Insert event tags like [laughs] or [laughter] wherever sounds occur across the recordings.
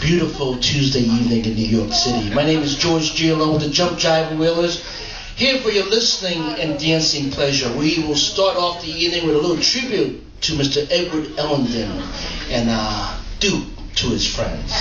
beautiful Tuesday evening in New York City. My name is George Giolo with the Jump Jive Wailers, here for your listening and dancing pleasure. We will start off the evening with a little tribute to Mr. Edward Ellington and uh, Duke to his friends.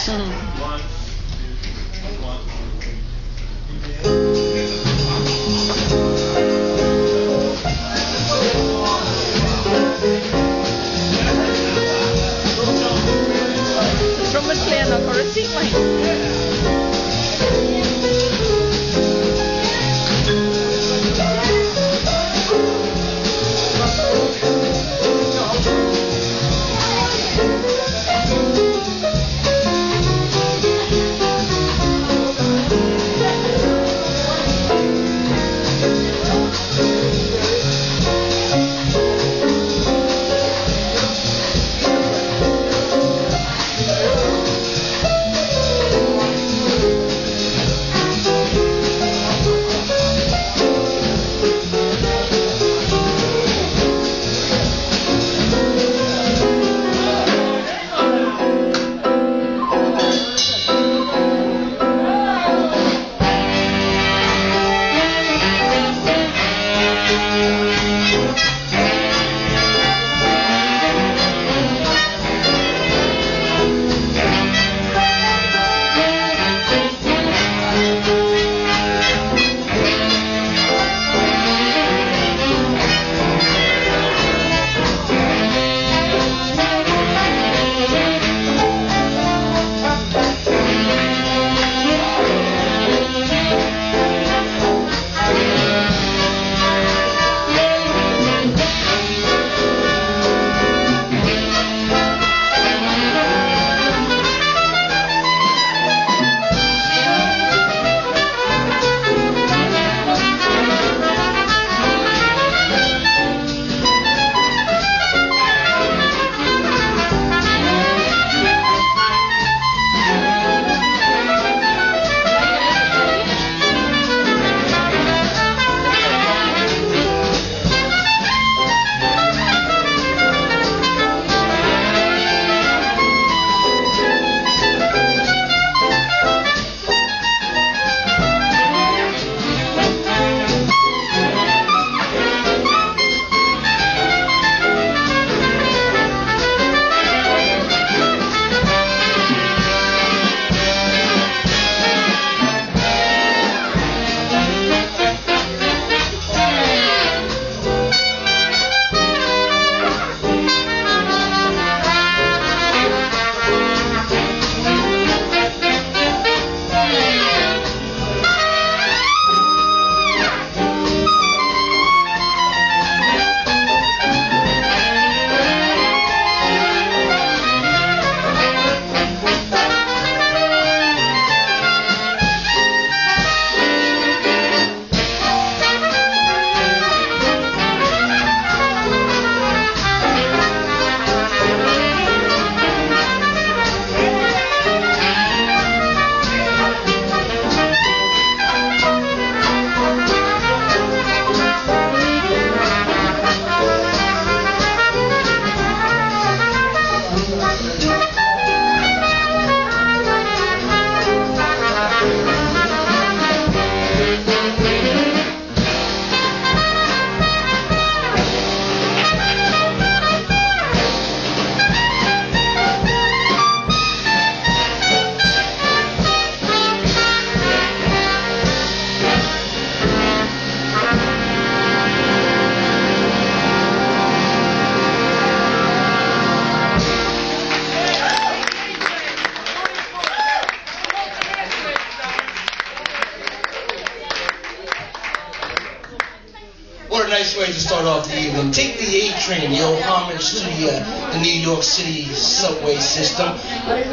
City subway system.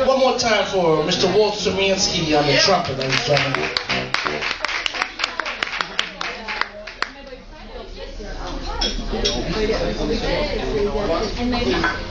One more time for Mr. Walt Szymanski on the trumpet, ladies and gentlemen. And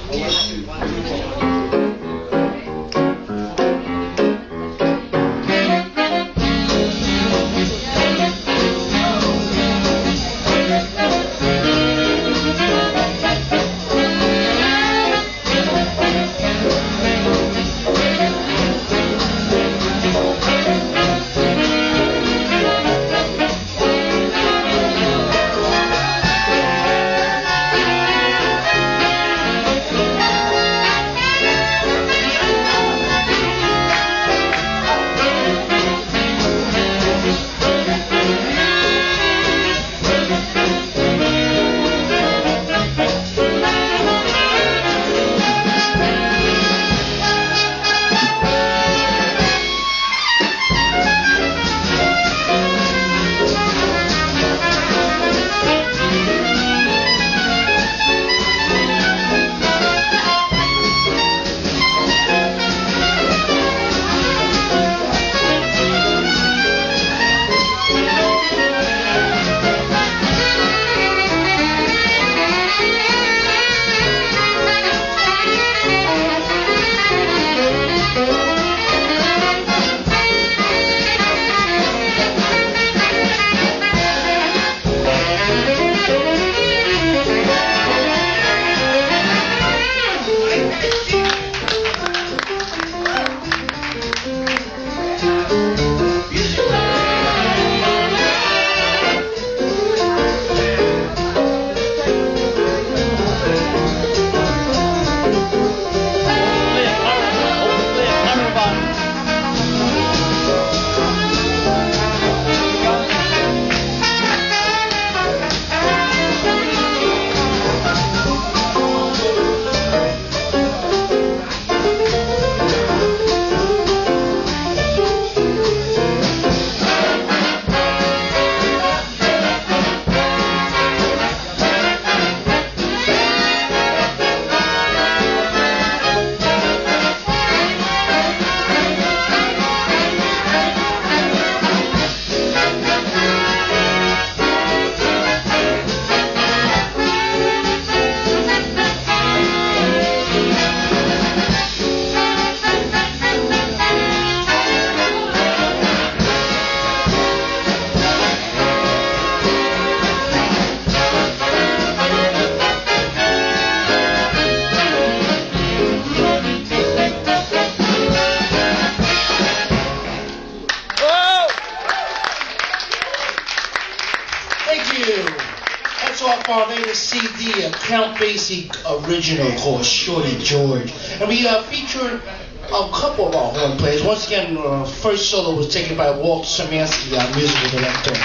original called Shorty George. And we uh, featured a couple of our horn players. Once again, uh, first solo was taken by Walt Szymanski, our musical director.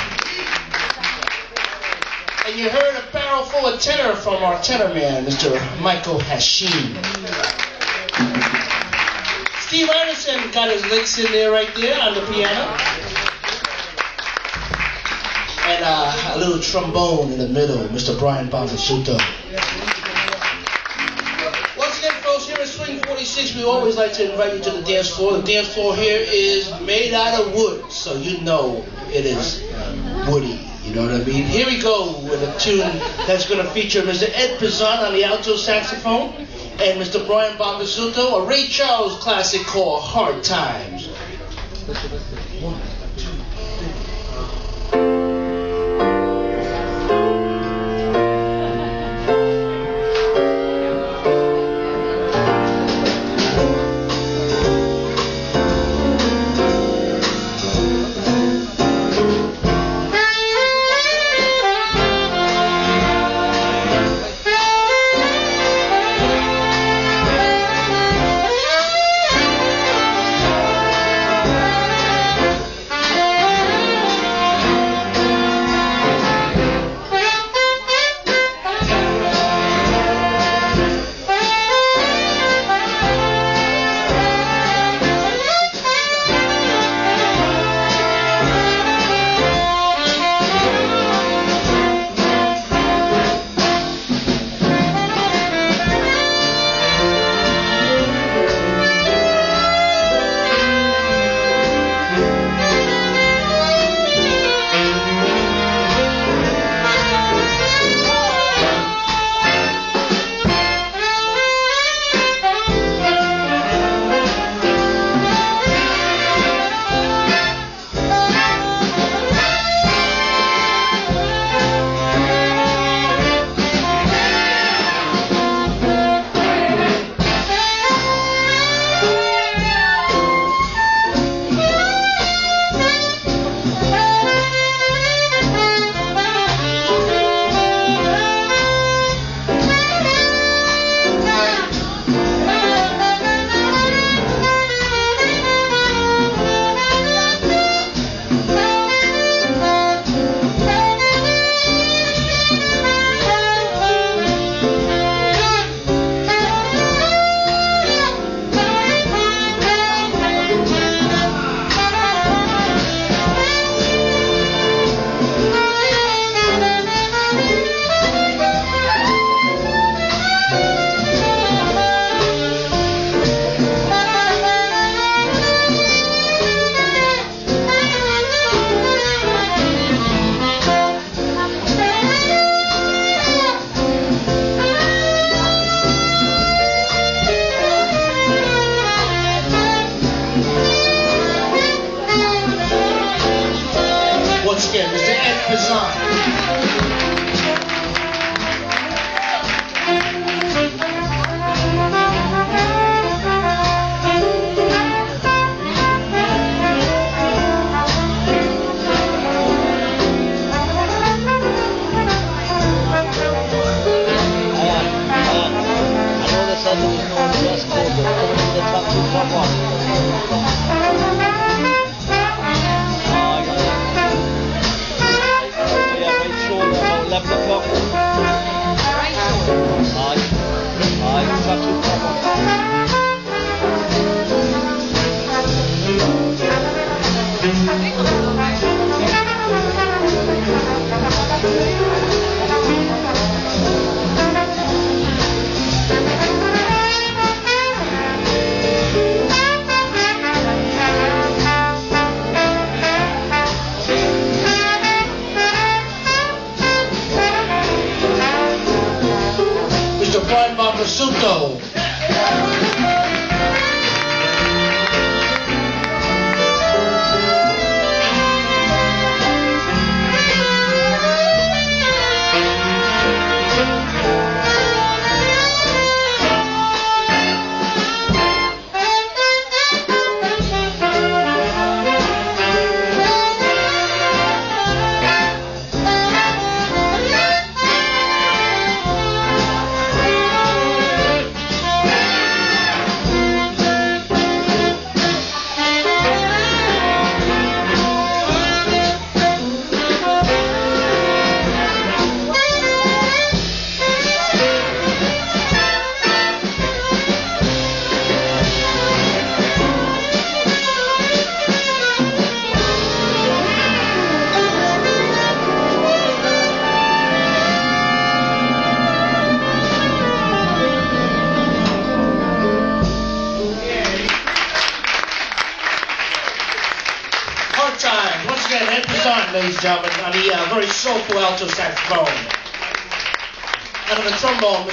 And you heard a barrel full of tenor from our tenor man, Mr. Michael Hashim. Steve Einerson got his licks in there right there on the piano. And uh, a little trombone in the middle, Mr. Brian Bombasuto. To invite you to the dance floor. The dance floor here is made out of wood, so you know it is uh, woody. You know what I mean? Here we go with a tune that's going to feature Mr. Ed Pazant on the alto saxophone and Mr. Brian Bombasuto, a Ray Charles classic called Hard Times.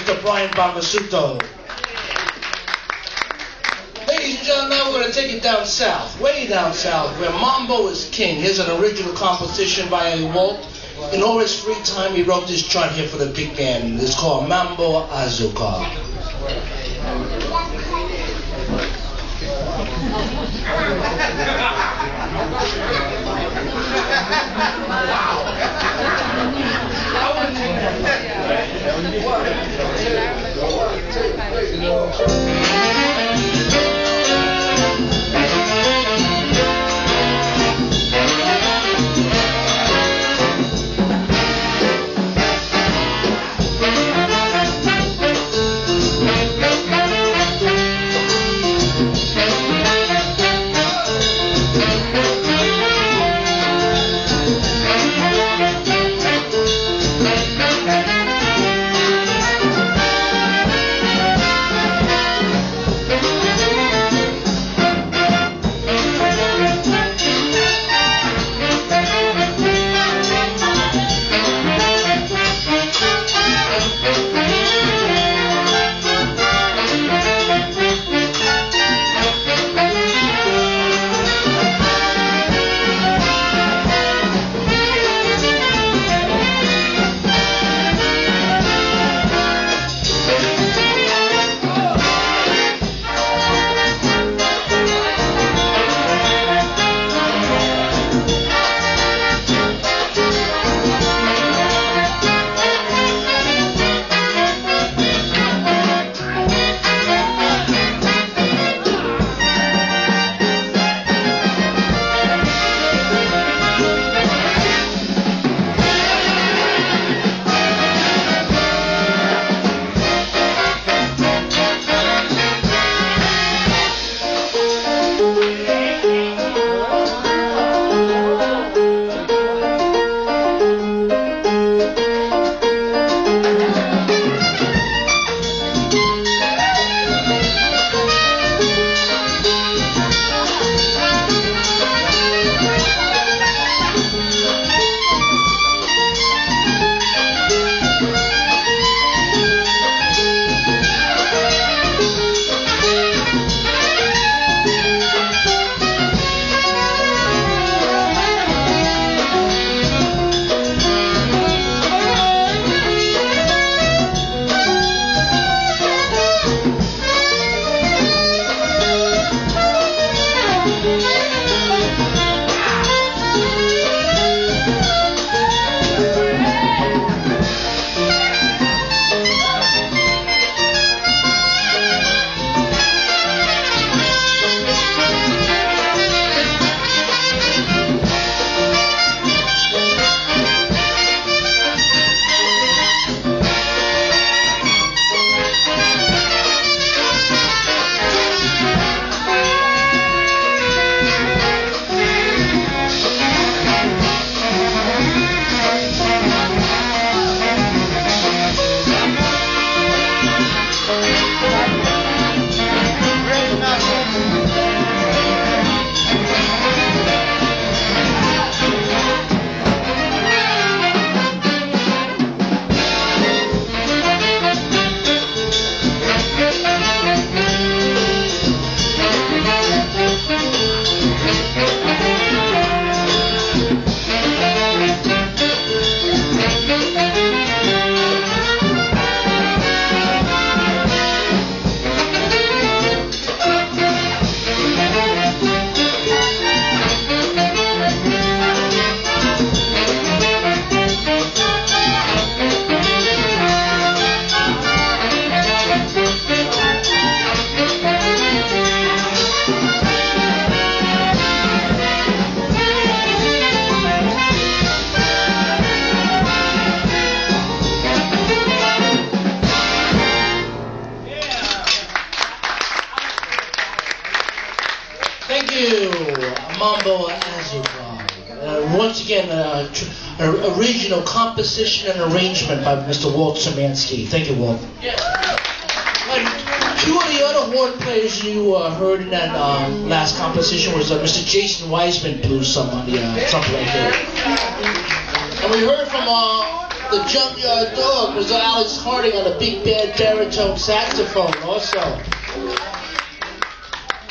Mr. Brian Bombasuto. Ladies and gentlemen, now we're going to take it down south, way down south, where Mambo is king. Here's an original composition by a Walt. In all his free time, he wrote this chart here for the big band. It's called Mambo Azucar. [laughs] Thank composition and arrangement by Mr. Walt Szymanski. Thank you, Walt. And two of the other horn players you uh, heard in that uh, last composition was uh, Mr. Jason Weisman blew some on the uh, trumpet right there. And we heard from uh, the Junkyard Dog was Alex Harding on a big band baritone saxophone also. And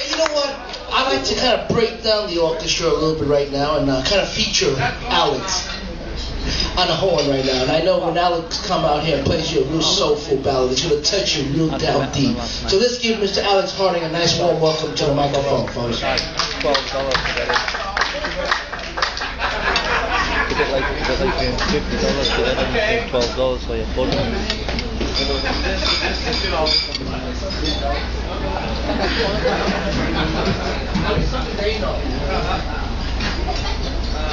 you know what? I like to kind of break down the orchestra a little bit right now and uh, kind of feature Alex on the horn right now. And I know when Alex come out here and plays you a real soulful ballad, it's going to touch you real down deep. So let's give Mr. Alex Harding a nice warm welcome to the microphone, folks. Twelve dollars to it. Like, a bit like paying fifty dollars to get and paying twelve dollars for your foot. Yeah, the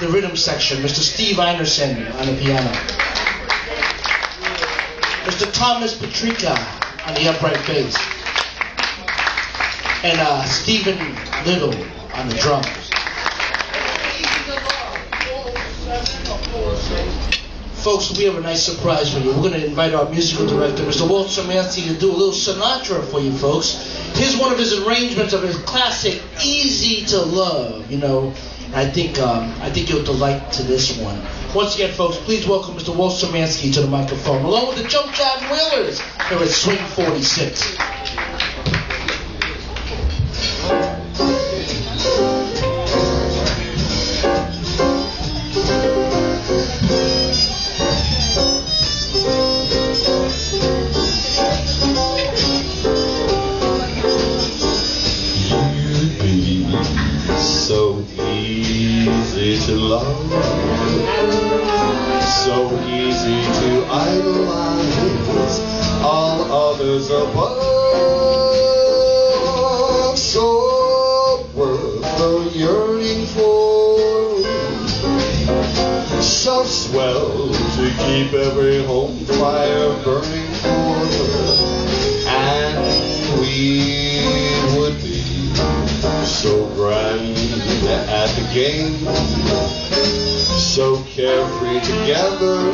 the rhythm section, Mr. Steve Einerson on the piano, Mr. Thomas Patrica on the upright bass, and uh, Stephen Little on the drums. Folks, we have a nice surprise for you. We're going to invite our musical director, Mr. Walt Szymanski, to do a little Sinatra for you folks. Here's one of his arrangements of his classic "Easy to Love." You know, I think um, I think you'll delight to this one. Once again, folks, please welcome Mr. Walt Szymanski to the microphone, along with the Jump Jive Wailers here at Swing 46. So easy to idolize, all others above, so worth the yearning for, so swell to keep every home fire burning for, and we would be so grand at the game, together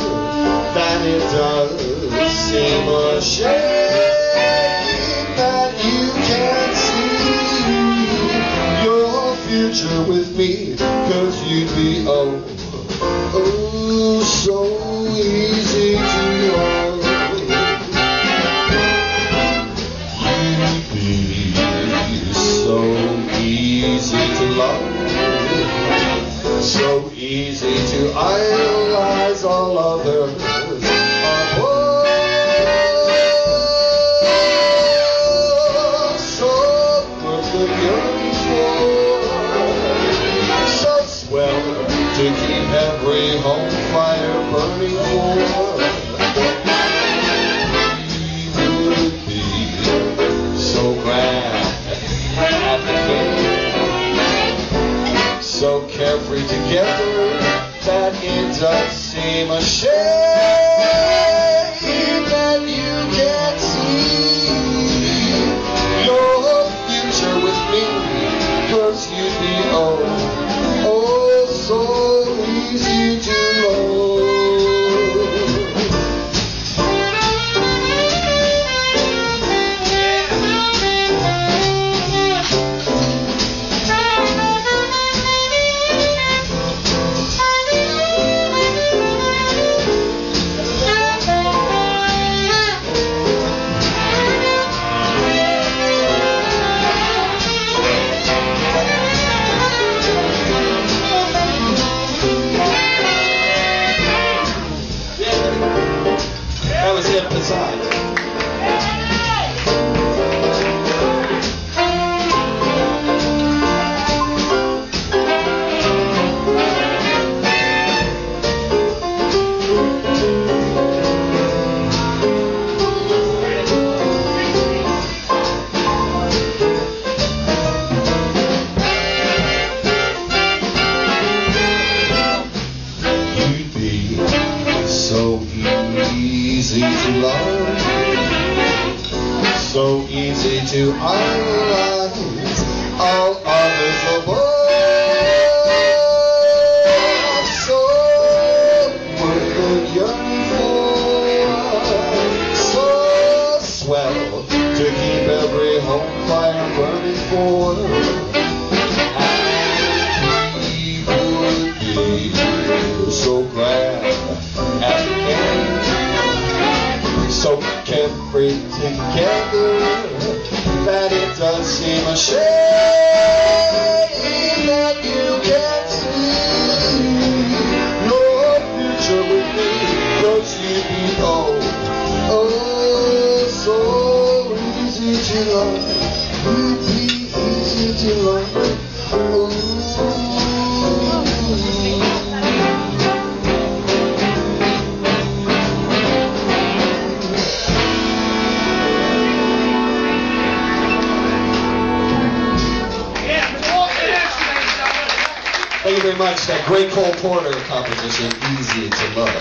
great Cole Porter composition, Easy to Love.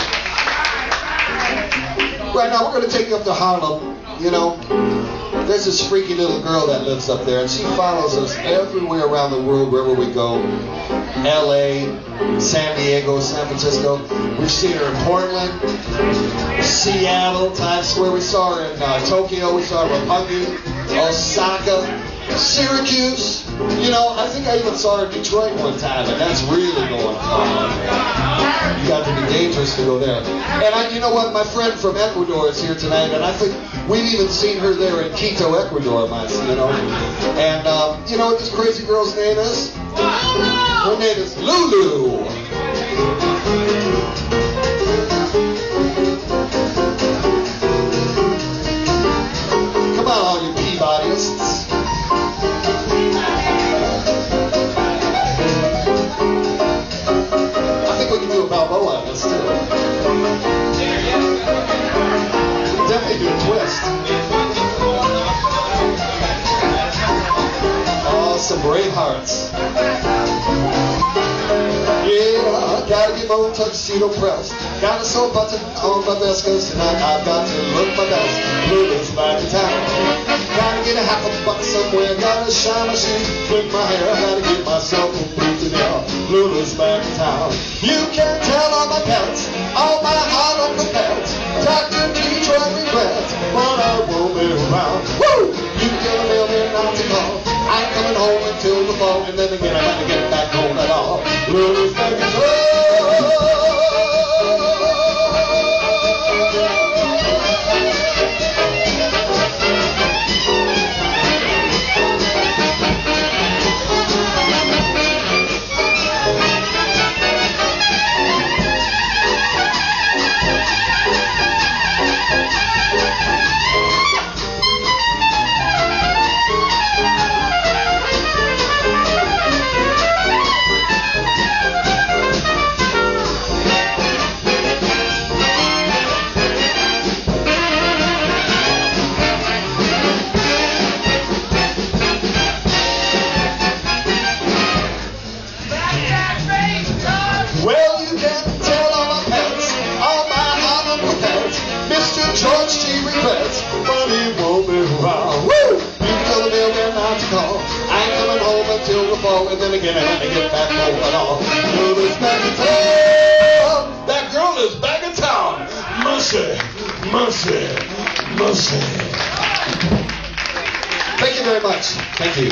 Right now, we're going to take you up to Harlem. You know, there's this freaky little girl that lives up there, and she follows us everywhere around the world, wherever we go. L.A., San Diego, San Francisco. We've seen her in Portland, Seattle, Times Square. We saw her in uh, Tokyo. We saw her in Roppongi, Osaka, Syracuse. You know, I think I even saw her in Detroit one time, and that's really going on. You got to be dangerous to go there. And I, you know what? My friend from Ecuador is here tonight, and I think we've even seen her there in Quito, Ecuador, my, you know. And um, you know what this crazy girl's name is? Her name is Lulu. Hearts. Yeah, I gotta get my tuxedo pressed. Got a soap button on my vest, cause tonight I've got to look my best. Lulu's back in town. Gotta get a half a buck somewhere. Gotta shine my shoes, flip my hair. Gotta get myself a boot in there. Lulu's back in town. You can tell all my pets, all my heart on the pets. Dr. Detroit regrets, but I won't be around. Woo! You can tell million not to call. I'm coming home until the fall, and then again i'm gotta get back home at all. Lulu's back in at all. Lulu's back in town. That girl is back in town. Mercy, mercy, mercy. Thank you very much. Thank you.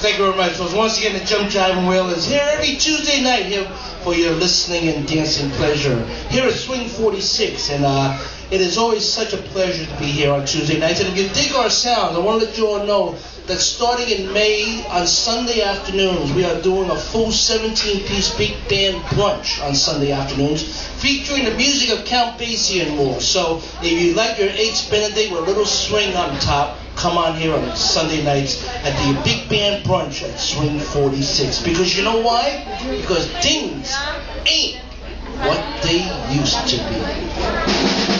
Thank you very much. So once again, the Jump Jive and Wailers here every Tuesday night here for your listening and dancing pleasure. Here at Swing 46, and uh, it is always such a pleasure to be here on Tuesday nights. And if you dig our sound, I want to let you all know that starting in May on Sunday afternoons, we are doing a full 17-piece big band brunch on Sunday afternoons, featuring the music of Count Basie and more. So if you like your eggs Benedict with a little swing on top, come on here on Sunday nights at the big band brunch at Swing 46. Because you know why? Because things ain't what they used to be.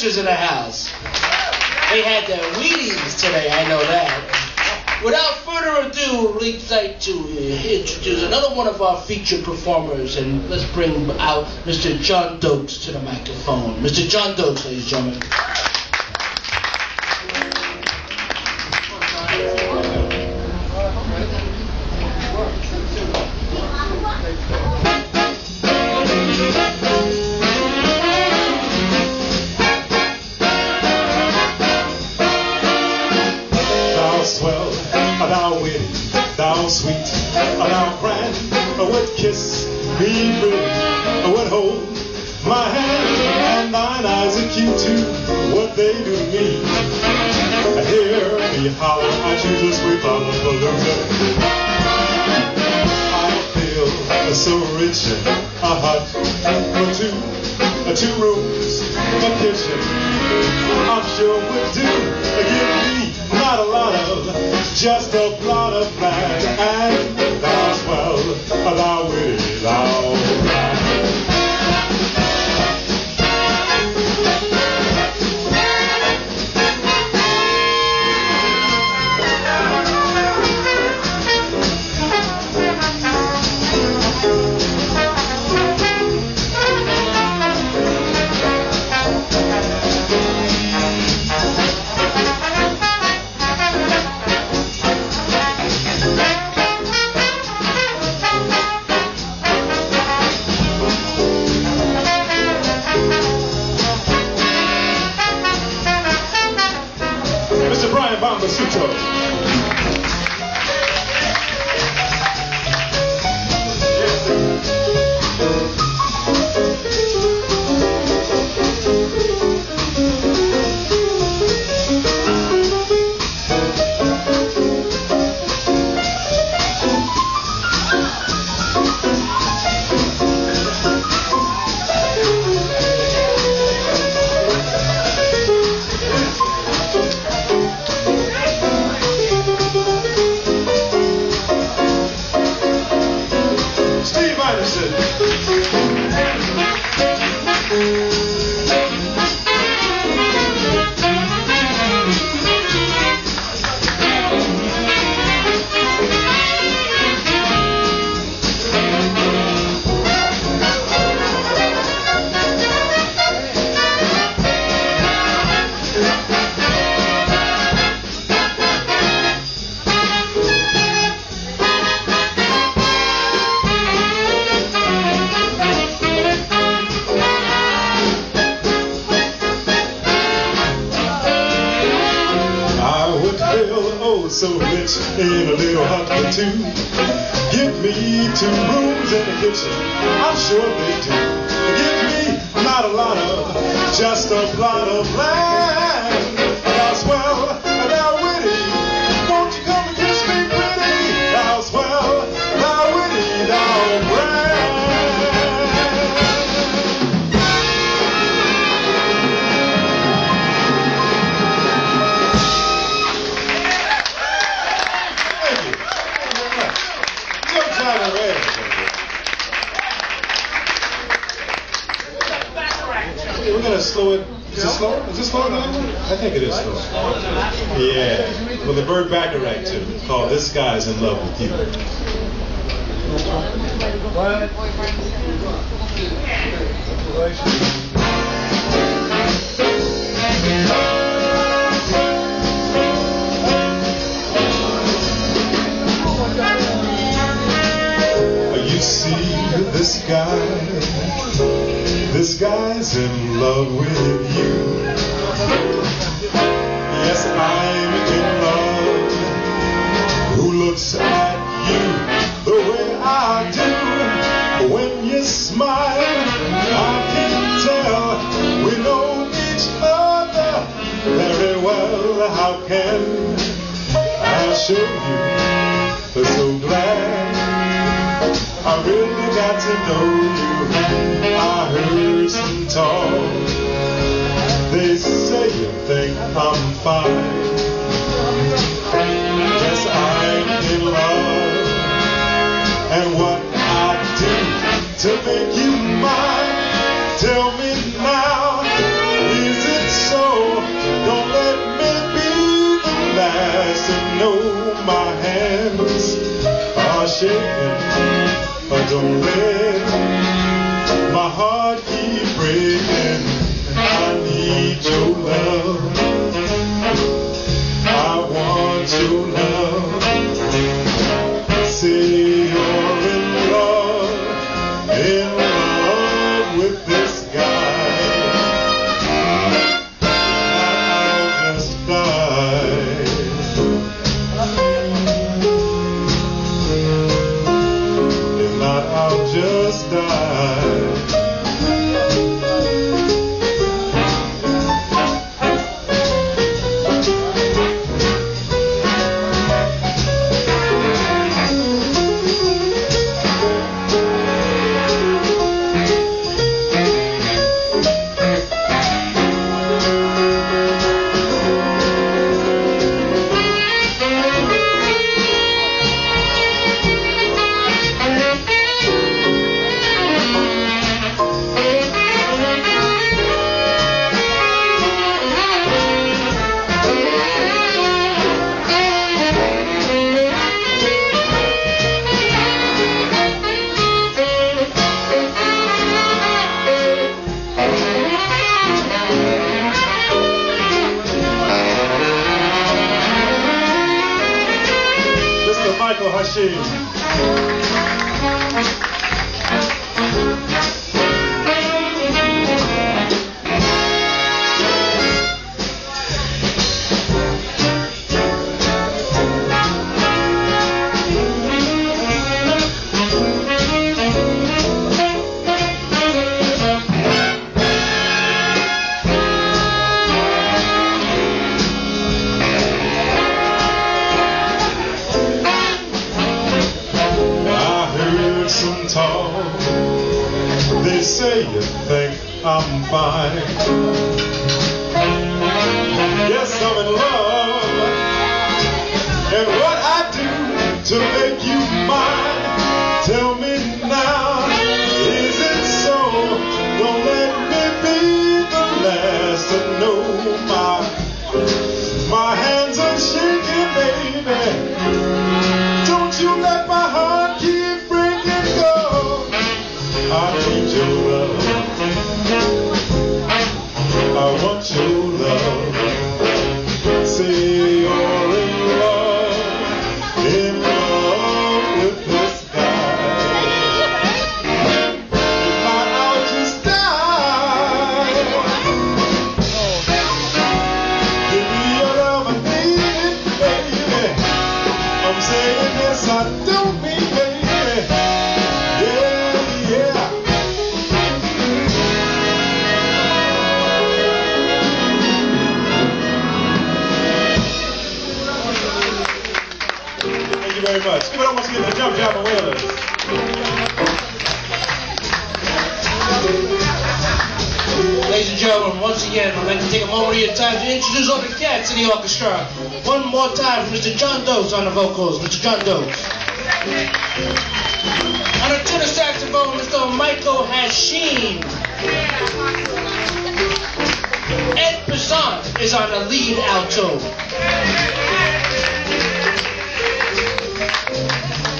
In the house. They had their Wheaties today, I know that. Without further ado, we'd like to introduce another one of our featured performers, and let's bring out Mr. John Dokes to the microphone. Mr. John Dokes, ladies and gentlemen. Just a plot of land, and thou swell, thou witty, in a little hut or two. Give me two rooms in the kitchen, I'm sure they do. Give me not a lot of, just a plot of land. with a Burt Bacharach too. called This Guy's in Love with You. What? see this guy. This guy's in love with you. smile. I can tell we know each other very well. How can I show you? I'm so glad I really got to know you. I heard some talk. They say you think I'm fine. don't live. On the vocals. Mr. Dokes. On the tenor saxophone, Mr. Michael Hashim. Ed Pazant is on the lead alto.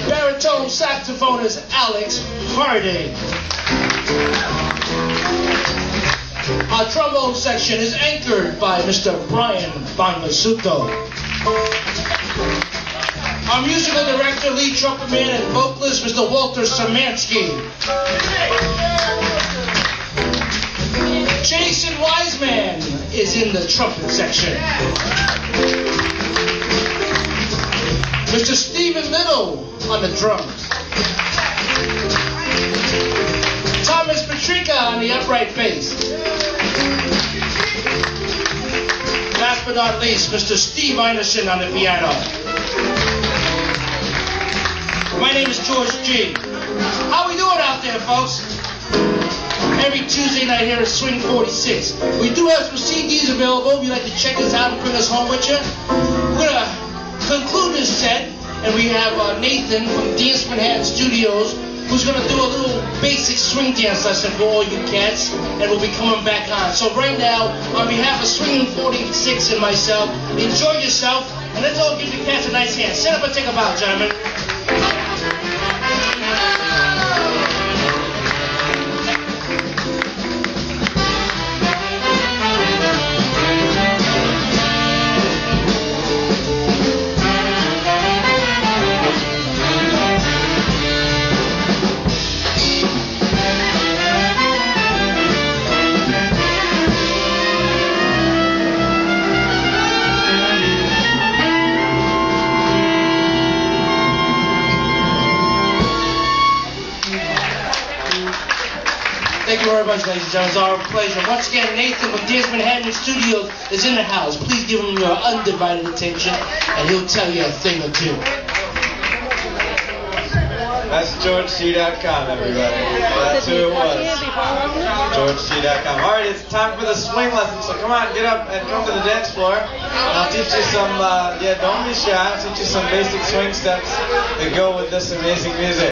Baritone saxophone is Alex Harding. Our trombone section is anchored by Mr. Brian Bombasuto. Our musical director, lead trumpet man, and vocalist, Mr. Walter Szymanski. Jason Wiseman is in the trumpet section. Mr. Stephen Little on the drums. Thomas Patrica on the upright bass. Last but not least, Mr. Steve Einerson on the piano. My name is George Gee. How we doing out there, folks? Every Tuesday night here at Swing 46. We do have some CDs available if you'd like to check us out and bring us home with you. We're going to conclude this set, and we have uh, Nathan from Dance Manhattan Studios who's going to do a little basic swing dance lesson for all you cats, and we'll be coming back on. So right now, on behalf of Swinging 46 and myself, enjoy yourself, and let's all give the cats a nice hand. Set up and take a bow, gentlemen. Thank you. Thank you very much, ladies and gentlemen. It's our pleasure. Once again, Nathan from Dance Manhattan Studios is in the house. Please give him your undivided attention, and he'll tell you a thing or two. That's GeorgeGee.com, everybody. That's who it was. GeorgeGee.com. All right, it's time for the swing lesson. So come on, get up and come to the dance floor. And I'll teach you some, uh, yeah, don't be shy. I'll teach you some basic swing steps that go with this amazing music.